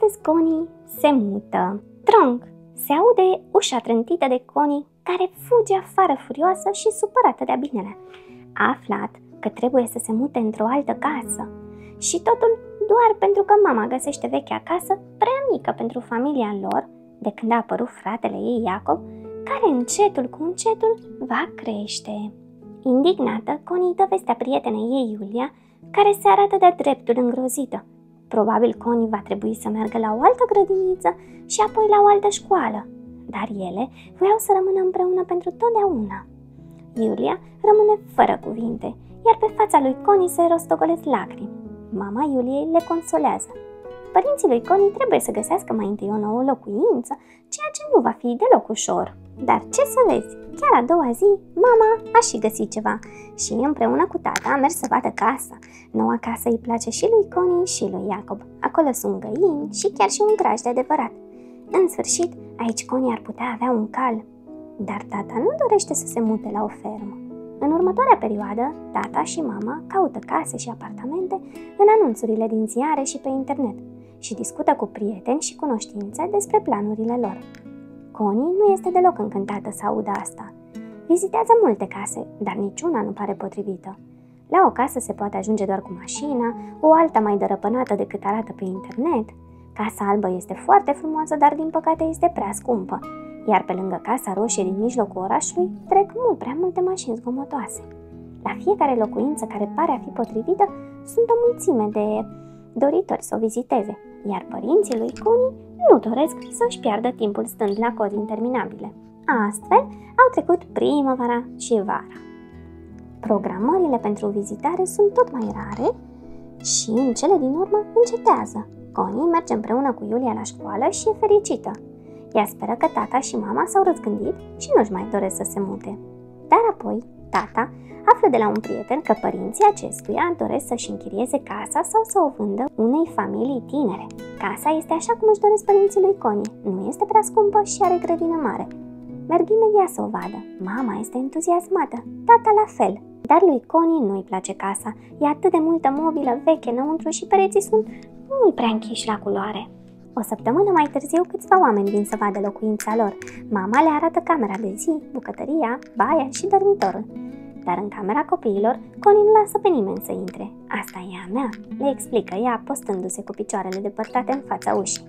Astăzi Connie se mută. Tronc! Se aude ușa trântită de Connie, care fuge afară furioasă și supărată de-a binele. A aflat că trebuie să se mute într-o altă casă. Și totul doar pentru că mama găsește vechea casă prea mică pentru familia lor, de când a apărut fratele ei Iacob, care încetul cu încetul va crește. Indignată, Connie dă vestea prietenei ei Iulia, care se arată de dreptul îngrozită. Probabil Connie va trebui să meargă la o altă grădiniță și apoi la o altă școală, dar ele voiau să rămână împreună pentru totdeauna. Iulia rămâne fără cuvinte, iar pe fața lui Connie se rostogolesc lacrimi. Mama Iuliei le consolează. Părinții lui Connie trebuie să găsească mai întâi o nouă locuință, ceea ce nu va fi deloc ușor. Dar ce să vezi, chiar a doua zi, mama a și găsit ceva și împreună cu tata a mers să vadă casa. Noua casă îi place și lui Connie și lui Iacob. Acolo sunt găini și chiar și un graj de adevărat. În sfârșit, aici Connie ar putea avea un cal. Dar tata nu dorește să se mute la o fermă. În următoarea perioadă, tata și mama caută case și apartamente în anunțurile din ziare și pe internet și discută cu prieteni și cunoștințe despre planurile lor. Connie nu este deloc încântată să audă asta. Vizitează multe case, dar niciuna nu pare potrivită. La o casă se poate ajunge doar cu mașina, o alta mai dărăpânată decât arată pe internet. Casa albă este foarte frumoasă, dar din păcate este prea scumpă, iar pe lângă casa roșie din mijlocul orașului trec mult prea multe mașini zgomotoase. La fiecare locuință care pare a fi potrivită sunt o mulțime de doritori să o viziteze, iar părinții lui Connie nu doresc să-și piardă timpul stând la cozi interminabile. Astfel, au trecut primăvara și vara. Programările pentru vizitare sunt tot mai rare și în cele din urmă încetează. Connie merge împreună cu Iulia la școală și e fericită. Ea speră că tata și mama s-au răzgândit și nu-și mai doresc să se mute. Dar apoi, tata află de la un prieten că părinții acestuia doresc să-și închirieze casa sau să o vândă unei familii tinere. Casa este așa cum își doresc părinții lui Connie. Nu este prea scumpă și are grădină mare. Merg imediat să o vadă. Mama este entuziasmată, tata la fel. Dar lui Connie nu-i place casa. E atât de multă mobilă veche înăuntru și pereții sunt mult prea închiși la culoare. O săptămână mai târziu, câțiva oameni vin să vadă locuința lor. Mama le arată camera de zi, bucătăria, baia și dormitorul dar în camera copiilor, Connie nu lasă pe nimeni să intre. Asta e a mea, le explică ea, postându-se cu picioarele depărtate în fața ușii.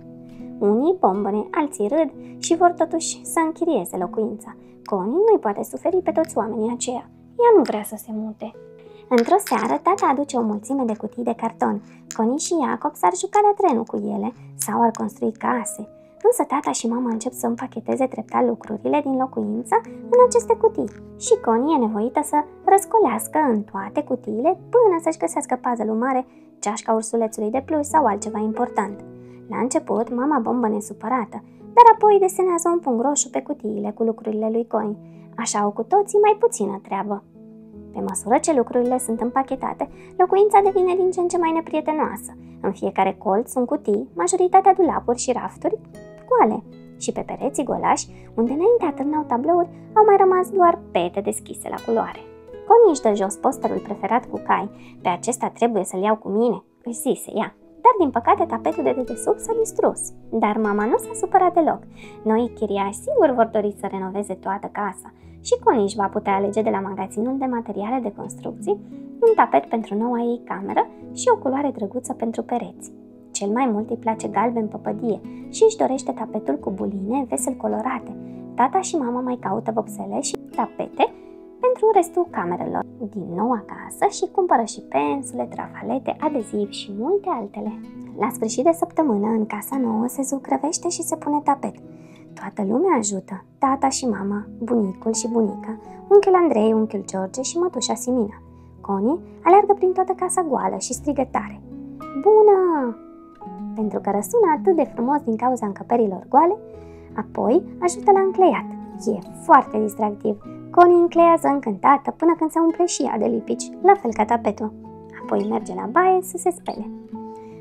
Unii bombăne, alții râd și vor totuși să închirieze locuința. Connie nu-i poate suferi pe toți oamenii aceia. Ea nu vrea să se mute. Într-o seară, tata aduce o mulțime de cutii de carton. Connie și Iacob s-ar juca de trenul cu ele sau ar construi case. Însă tata și mama încep să împacheteze treptat lucrurile din locuință în aceste cutii și Connie e nevoită să răscolească în toate cutiile până să-și găsească puzzle-ul mare, ceașca ursulețului de plus sau altceva important. La început, mama bombă nesupărată, dar apoi desenează un punct roșu pe cutiile cu lucrurile lui Connie. Așa au cu toții mai puțină treabă. Pe măsură ce lucrurile sunt împachetate, locuința devine din ce în ce mai neprietenoasă. În fiecare colț sunt cutii, majoritatea dulapuri și rafturi goale și pe pereții golași, unde înainte atârnau tablouri, au mai rămas doar pete deschise la culoare. Connie își dă jos posterul preferat cu cai, pe acesta trebuie să-l iau cu mine, își zise ea. Dar din păcate tapetul de dedesubt s-a distrus. Dar mama nu s-a supărat deloc. Noi chiriași sigur vor dori să renoveze toată casa și Connie își va putea alege de la magazinul de materiale de construcții un tapet pentru noua ei cameră și o culoare drăguță pentru pereți. Cel mai mult îi place galben păpădie și își dorește tapetul cu buline vesel colorate. Tata și mama mai caută vopsele și tapete pentru restul camerelor din noua casă și cumpără și pensule, trafalete, adezivi și multe altele. La sfârșit de săptămână, în casa nouă se zugrăvește și se pune tapet. Toată lumea ajută, tata și mama, bunicul și bunica, unchiul Andrei, unchiul George și mătușa Simina. Connie alergă prin toată casa goală și strigă tare. Bună! pentru că răsună atât de frumos din cauza încăperilor goale, apoi ajută la încleiat. E foarte distractiv. Connie încleiază încântată până când se umple și ea de lipici, la fel ca tapetul. Apoi merge la baie să se spele.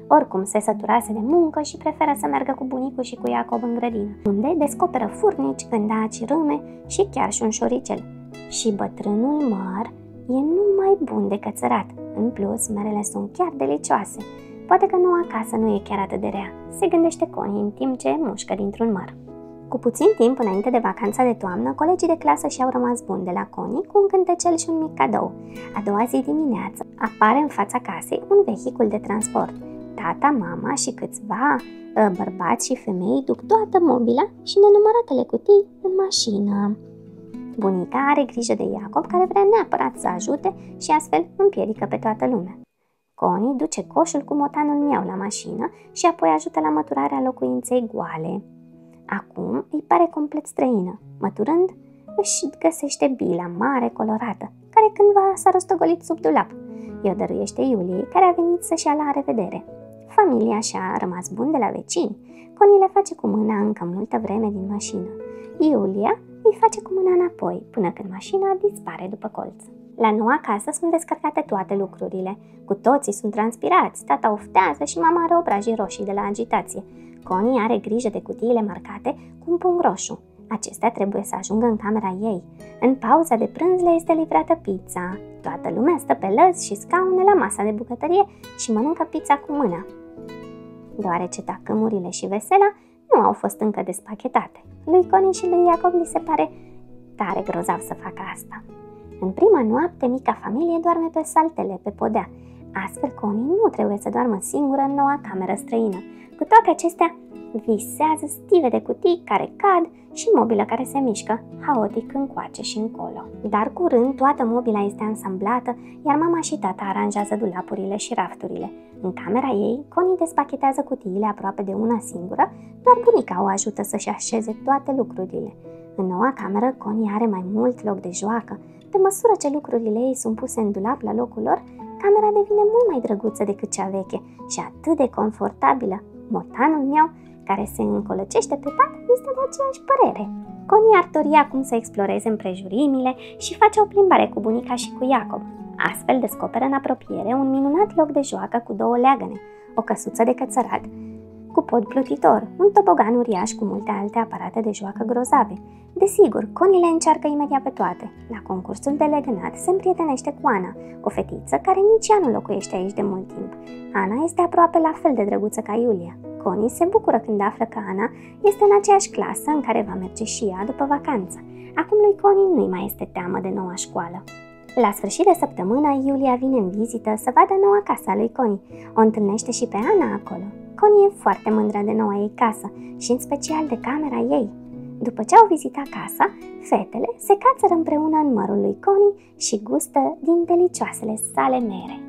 Oricum se săturase de muncă și preferă să meargă cu bunicul și cu Iacob în grădină, unde descoperă furnici, gândaci, râme și chiar și un șoricel. Și bătrânul măr e numai bun de cățărat. În plus, merele sunt chiar delicioase Poate că noua casă nu e chiar atât de rea, se gândește Connie în timp ce mușcă dintr-un măr. Cu puțin timp înainte de vacanța de toamnă, colegii de clasă și-au rămas buni de la Connie cu un cântecel și un mic cadou. A doua zi dimineață apare în fața casei un vehicul de transport. Tata, mama și câțiva ă, bărbați și femei duc toată mobila și nenumăratele cutii în mașină. Bunica are grijă de Iacob, care vrea neapărat să ajute și astfel împiedică pe toată lumea. Connie duce coșul cu motanul meu la mașină și apoi ajută la măturarea locuinței goale. Acum îi pare complet străină. Măturând, își găsește bila mare colorată, care cândva s-a rostogolit sub dulap. I-o dăruiește Iuliei, care a venit să-și ia la revedere. Familia și-a rămas bun de la vecini. Connie le face cu mâna încă multă vreme din mașină. Iulia îi face cu mâna înapoi, până când mașina dispare după colț. La noua casă sunt descărcate toate lucrurile. Cu toții sunt transpirați, tata oftează și mama are obrajii roșii de la agitație. Connie are grijă de cutiile marcate cu un punct roșu. Acestea trebuie să ajungă în camera ei. În pauza de prânz le este livrată pizza. Toată lumea stă pe lăzi și scaune la masa de bucătărie și mănâncă pizza cu mâna. Deoarece tacâmurile și vesela nu au fost încă despachetate. Lui Connie și lui Iacob li se pare tare grozav să facă asta. În prima noapte, mica familie doarme pe saltele, pe podea. Astfel, Connie nu trebuie să doarmă singură în noua cameră străină. Cu toate acestea, visează stive de cutii care cad și mobilă care se mișcă, haotic încoace și încolo. Dar curând toată mobila este ansamblată, iar mama și tata aranjează dulapurile și rafturile. În camera ei, Connie despachetează cutiile aproape de una singură, doar bunica o ajută să-și așeze toate lucrurile. În noua cameră, Connie are mai mult loc de joacă. Pe măsură ce lucrurile ei sunt puse în dulap la locul lor, camera devine mult mai drăguță decât cea veche și atât de confortabilă. Motanul meu, care se încolăcește pe pat, este de aceeași părere. Connie ar dori acum să exploreze împrejurimile și face o plimbare cu bunica și cu Iacob. Astfel descoperă în apropiere un minunat loc de joacă cu două leagăne, o căsuță de cățărat cu pod plutitor, un tobogan uriaș cu multe alte aparate de joacă grozave. Desigur, Connie le încearcă imediat pe toate. La concursul de legănat se împrietenește cu Ana, o fetiță care nici ea nu locuiește aici de mult timp. Ana este aproape la fel de drăguță ca Iulia. Connie se bucură când află că Ana este în aceeași clasă în care va merge și ea după vacanță. Acum lui Connie nu-i mai este teamă de noua școală. La sfârșit de săptămână, Iulia vine în vizită să vadă noua casa lui Connie. O întâlnește și pe Ana acolo. Connie e foarte mândră de noua ei casă și în special de camera ei. După ce au vizitat casa, fetele se cațără împreună în mărul lui Connie și gustă din delicioasele sale mere.